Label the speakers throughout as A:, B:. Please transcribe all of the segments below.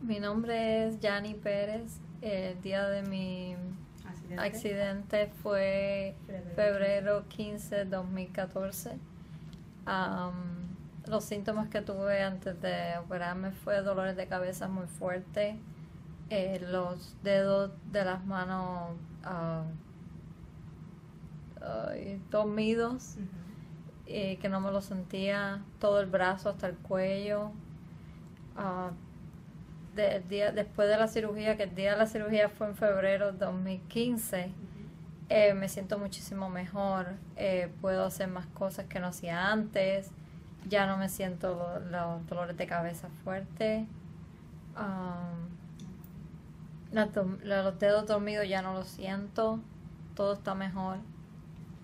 A: Mi nombre es Yani Pérez. El día de mi
B: Accidente.
A: accidente fue
B: Febrero.
A: febrero 15, 2014. Am, los síntomas que tuve antes de operarme fue dolores de cabeza muy fuertes, eh, los dedos de las manos ah, ay, dormidos, eh, que no me lo sentía, todo el brazo hasta el cuello. De- día, después de la cirugía, que el día de la cirugía fue en febrero de 2015, eh, me siento muchísimo mejor, eh, puedo hacer más cosas que no hacía antes, ya no me siento lo- los dolores de cabeza fuertes, la- los dedos dormidos ya no los siento, todo está mejor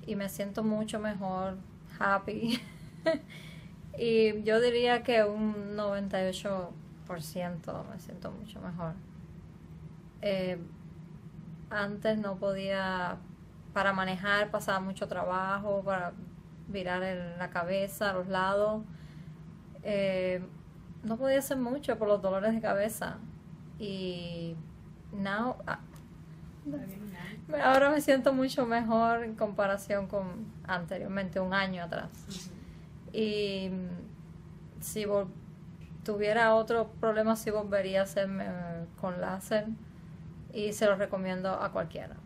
A: y me siento mucho mejor, happy. y yo diría que un 98% me siento mucho mejor. Eh, antes no podía, para manejar pasaba mucho trabajo, para virar la cabeza a los lados. Eh, no podía hacer mucho por los dolores de cabeza. Y now, ah, ahora me siento mucho mejor en comparación con anteriormente, un año atrás. Y si vol- tuviera otro problema, sí volvería a hacerme con láser. Y se lo recomiendo a cualquiera.